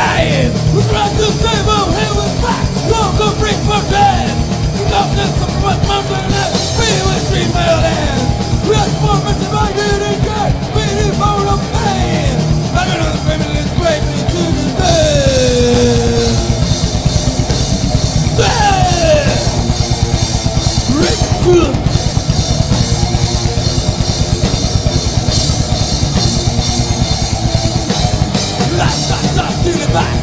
to. We're trying to save our here with back. Don't go free for dead. We got this from what mountain and we will stream my land. We are our good and good. We more of pain. I don't know the family to the back.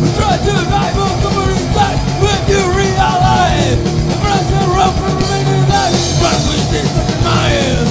We try to revive all somewhere inside When you realize The are rough from remaining alive But we did something mind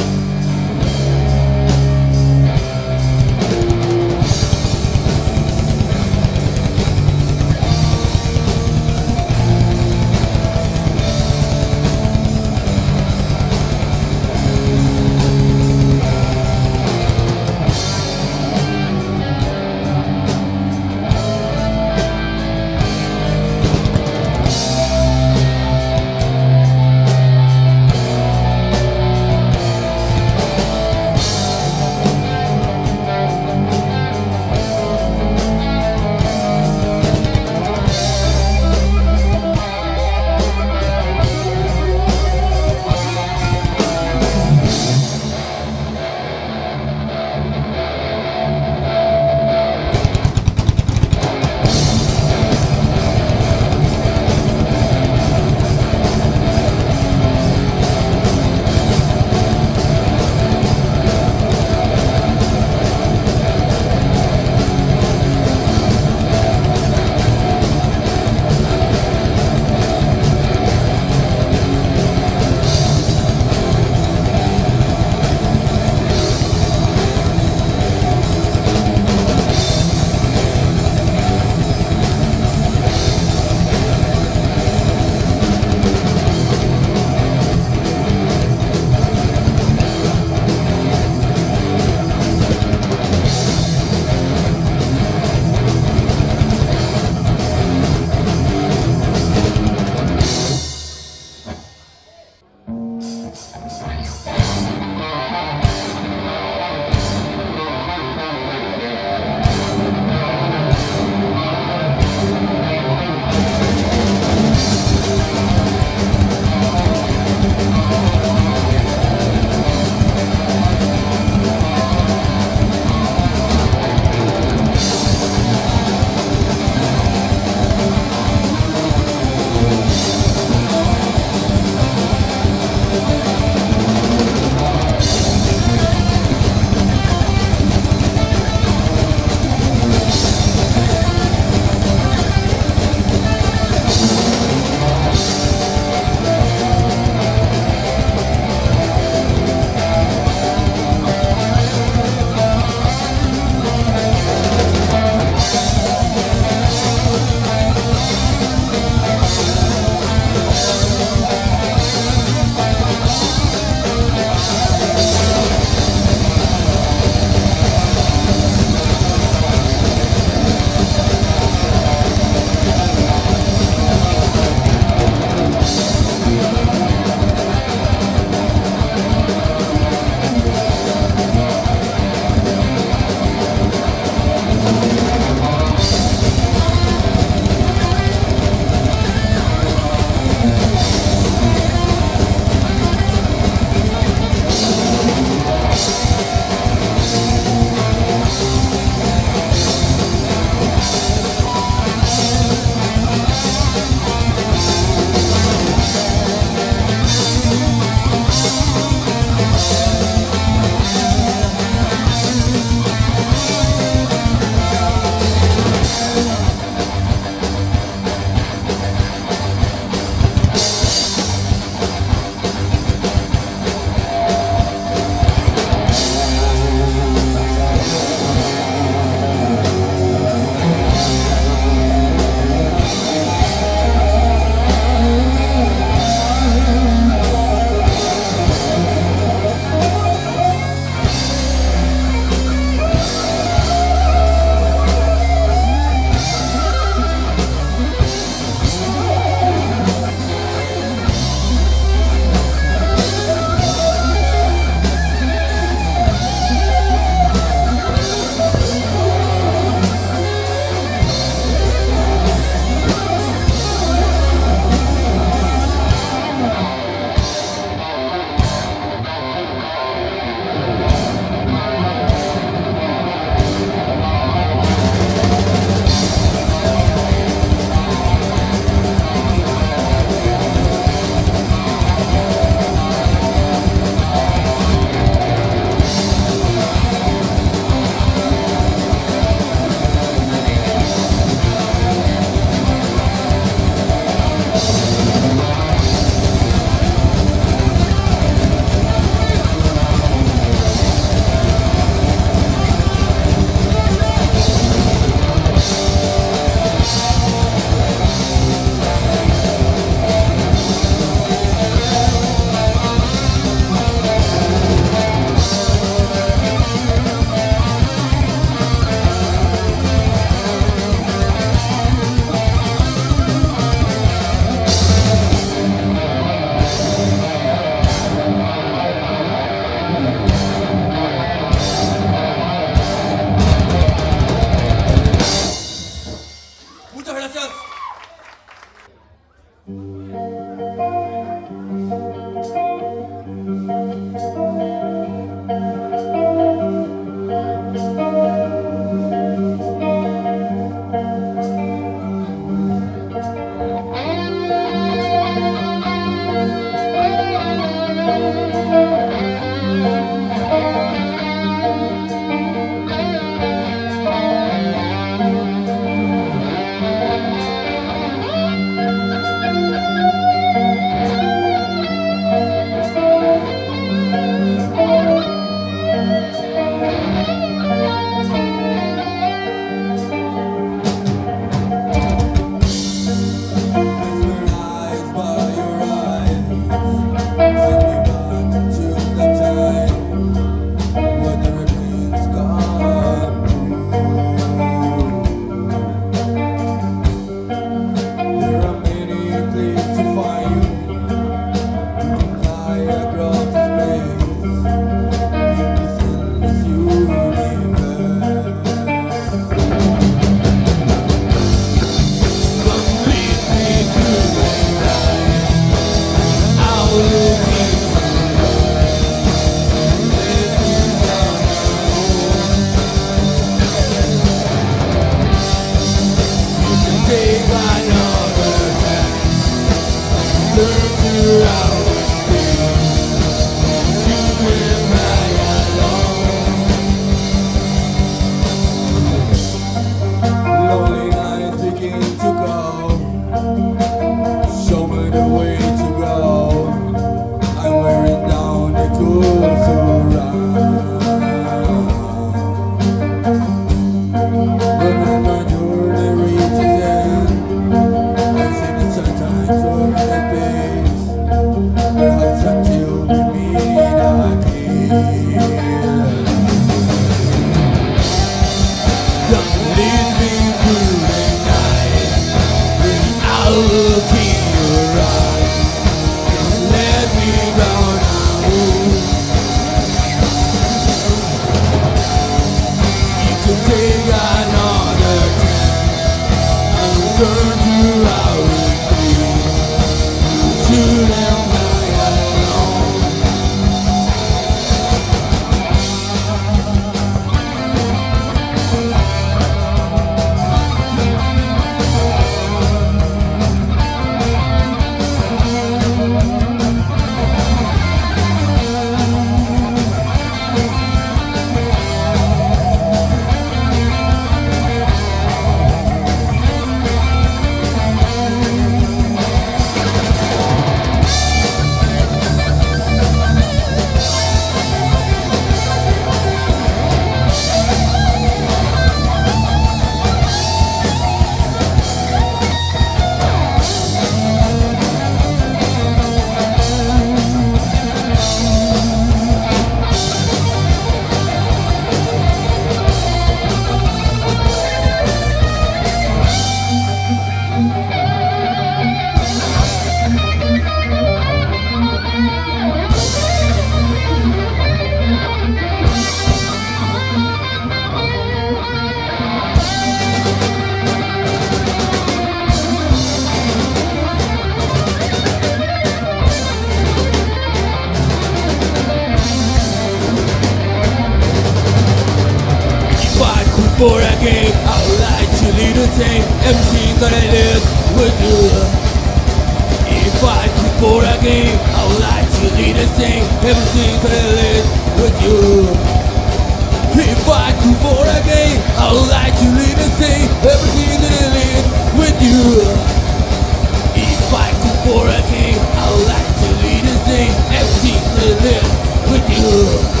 With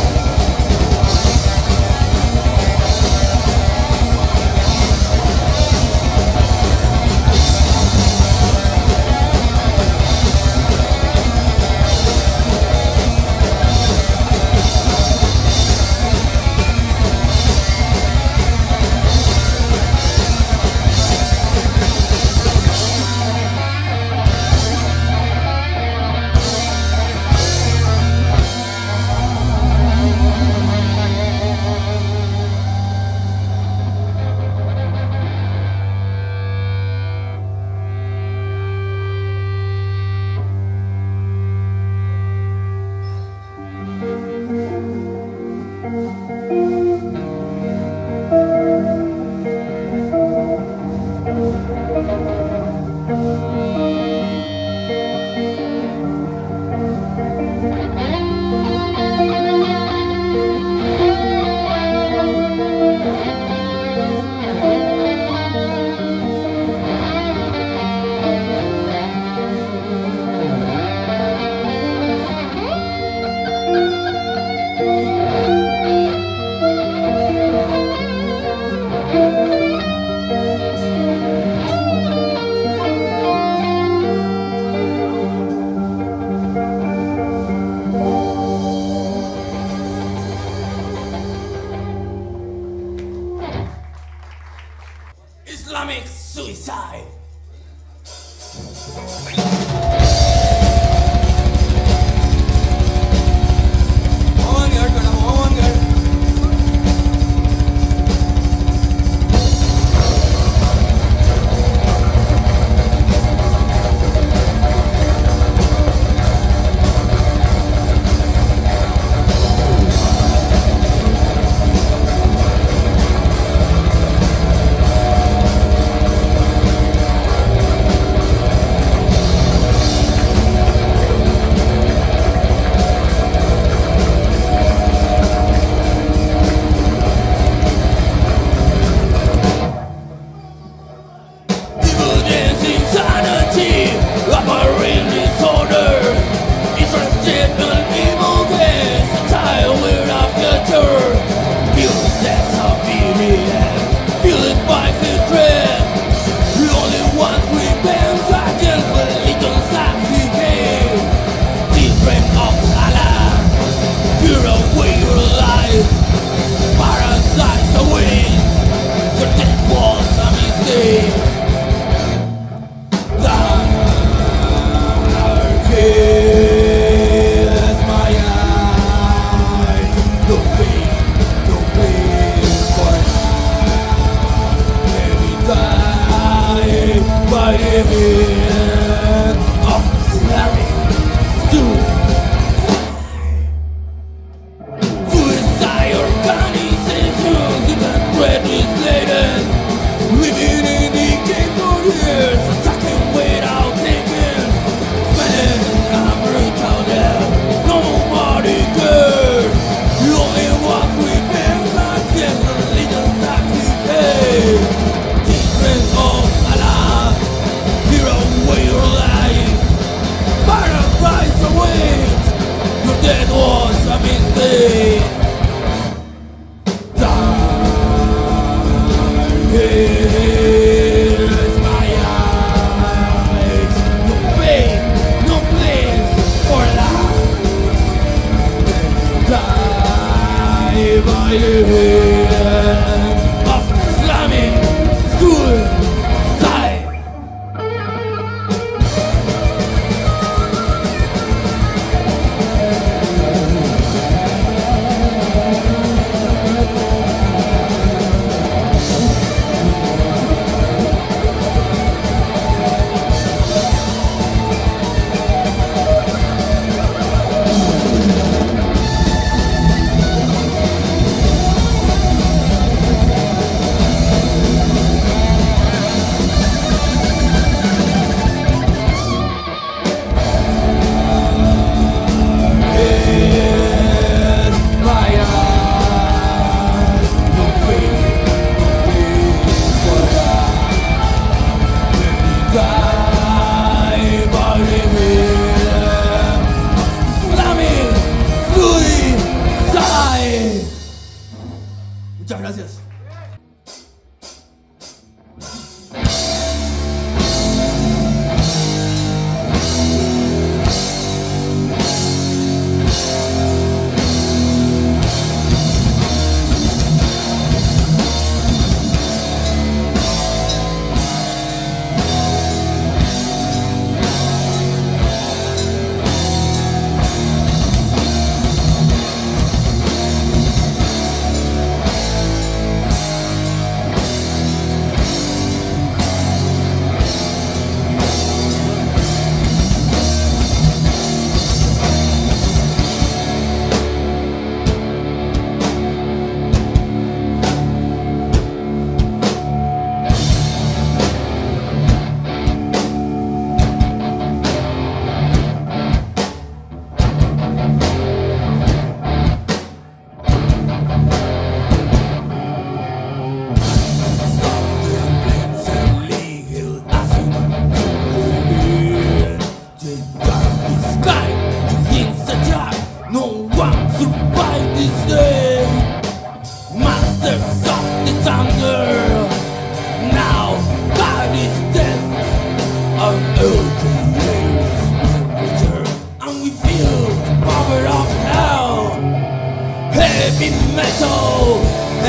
Here's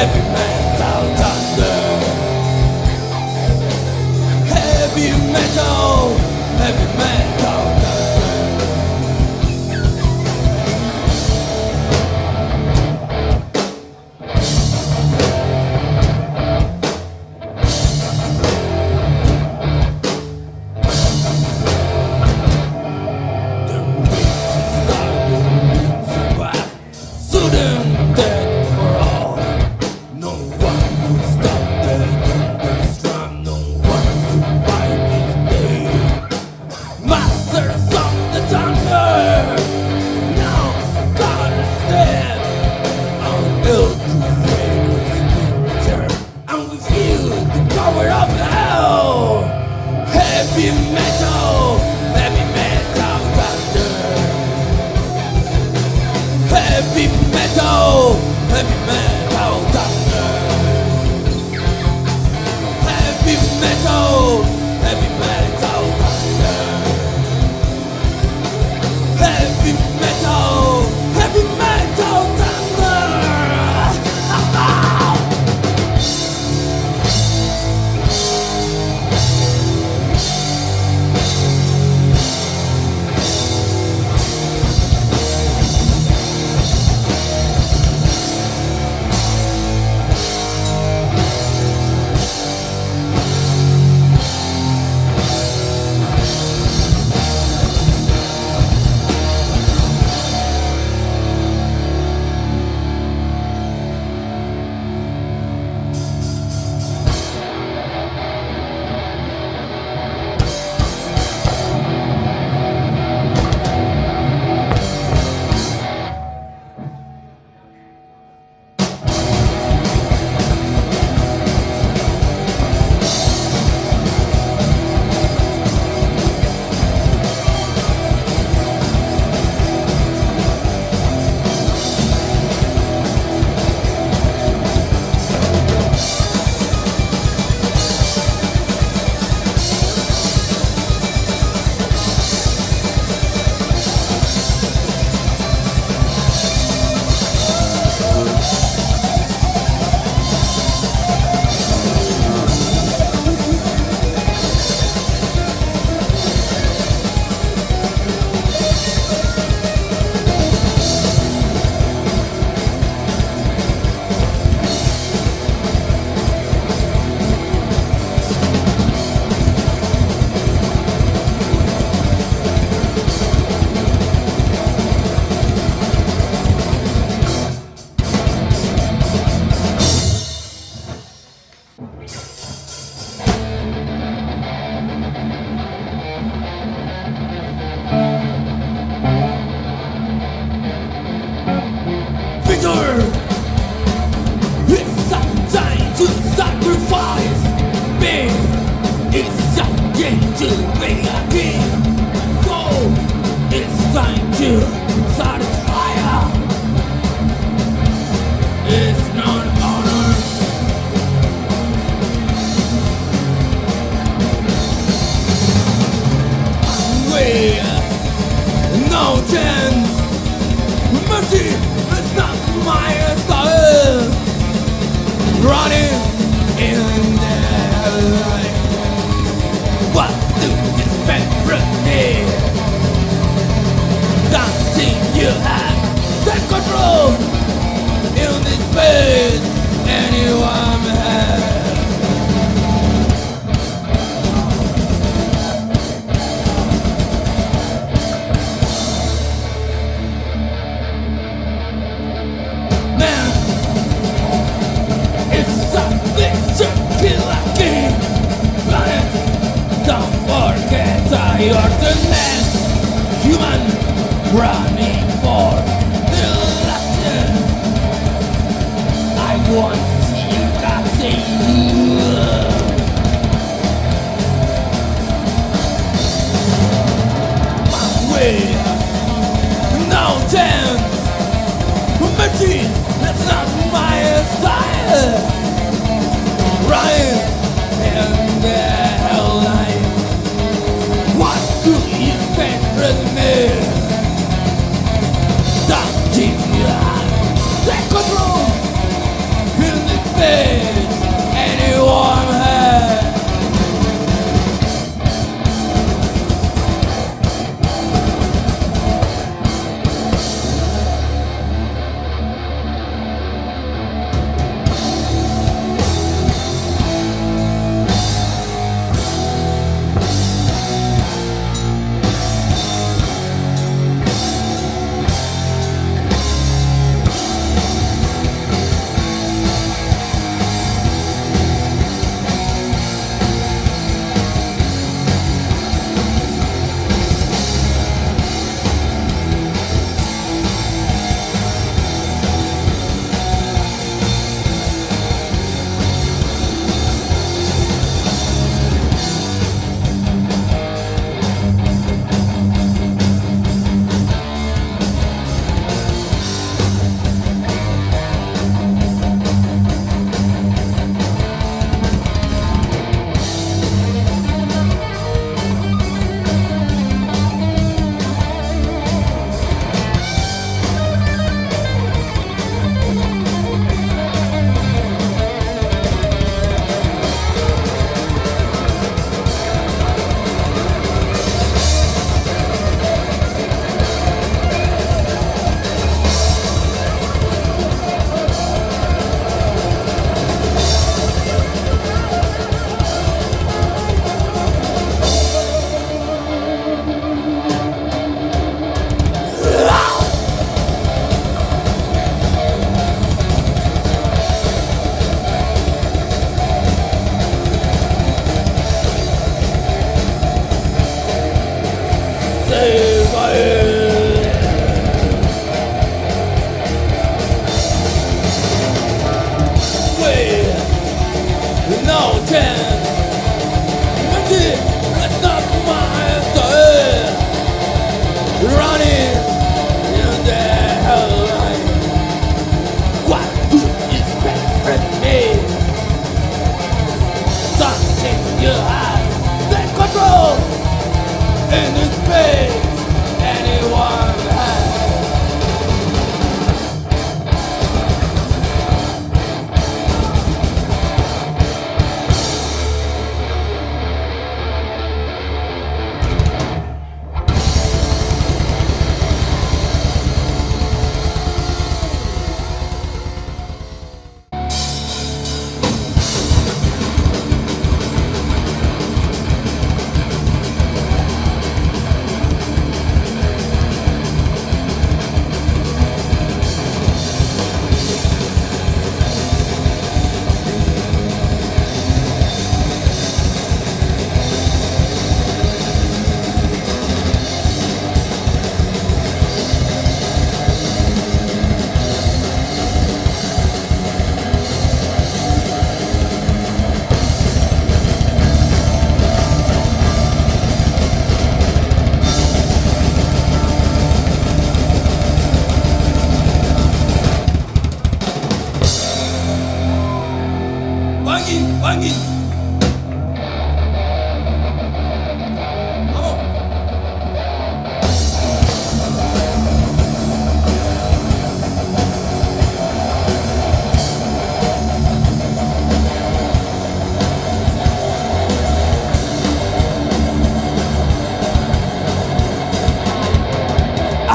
metal, heavy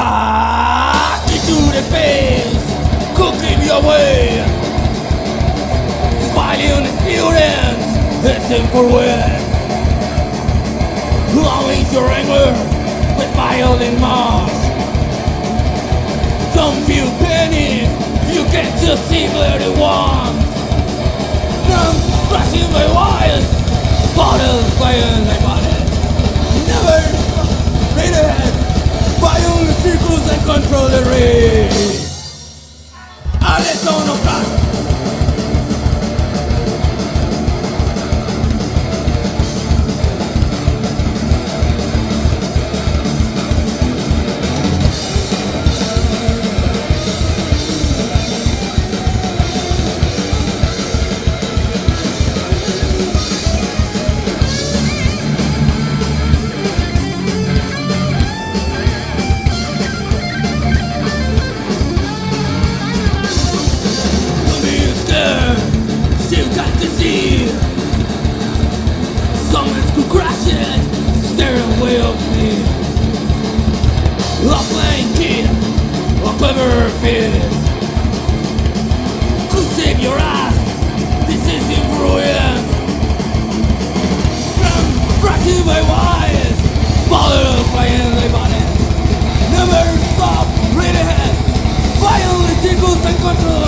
Ah, into the face, cooking your way. Smiling students, listen for wit. Lolling your anger with violent Don't feel panic, you get to see clearly once. Some flashing my wires, bottles flying my body. Never, never. ahead violent circles and control the race. Adesso clever fit. Could save your ass, this is influence. From crashing my wires, bother playing the body. Never stop, read ahead. Violent tickles and control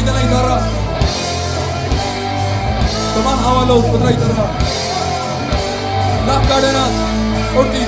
ودريدنا يدرى تمام حوالو ودريدنا لا كادنا اوتي